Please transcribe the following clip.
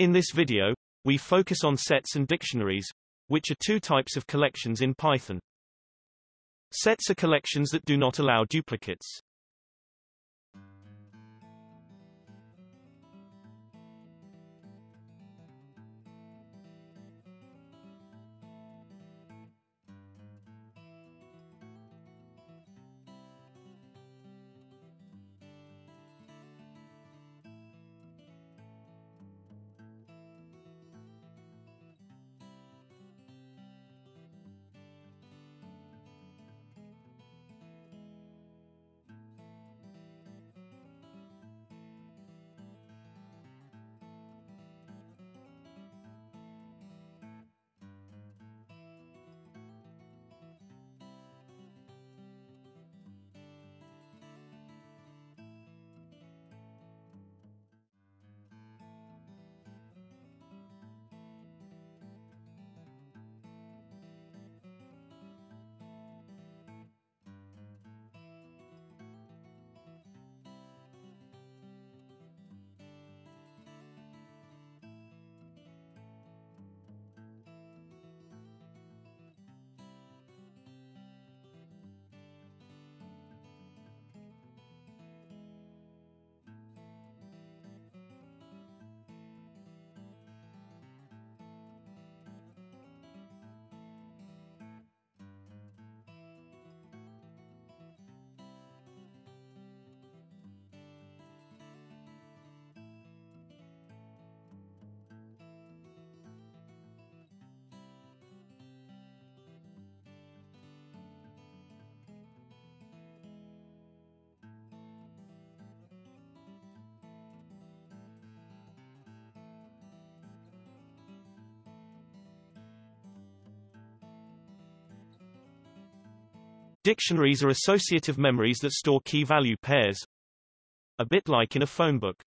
In this video, we focus on sets and dictionaries, which are two types of collections in Python. Sets are collections that do not allow duplicates. Dictionaries are associative memories that store key-value pairs, a bit like in a phonebook.